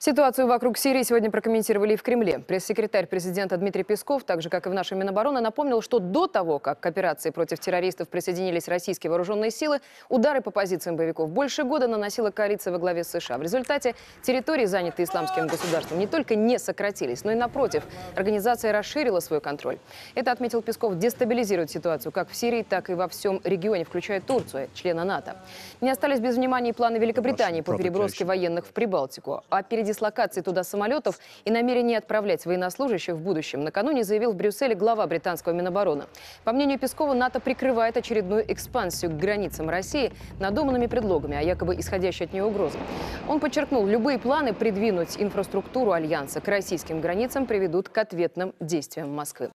Ситуацию вокруг Сирии сегодня прокомментировали и в Кремле. Пресс-секретарь президента Дмитрий Песков, так же как и в нашем Минобороны, напомнил, что до того, как к операции против террористов присоединились российские вооруженные силы, удары по позициям боевиков больше года наносила коалиция во главе с США. В результате территории, занятые исламским государством, не только не сократились, но и напротив, организация расширила свой контроль. Это, отметил Песков, дестабилизирует ситуацию как в Сирии, так и во всем регионе, включая Турцию, члена НАТО. Не остались без внимания и планы Великобритании по переброске военных в Прибалтику. А перед дислокации туда самолетов и намерении отправлять военнослужащих в будущем накануне заявил в Брюсселе глава британского Минобороны. По мнению Пескова, НАТО прикрывает очередную экспансию к границам России надуманными предлогами, а якобы исходящей от нее угрозы. Он подчеркнул, любые планы придвинуть инфраструктуру Альянса к российским границам приведут к ответным действиям Москвы.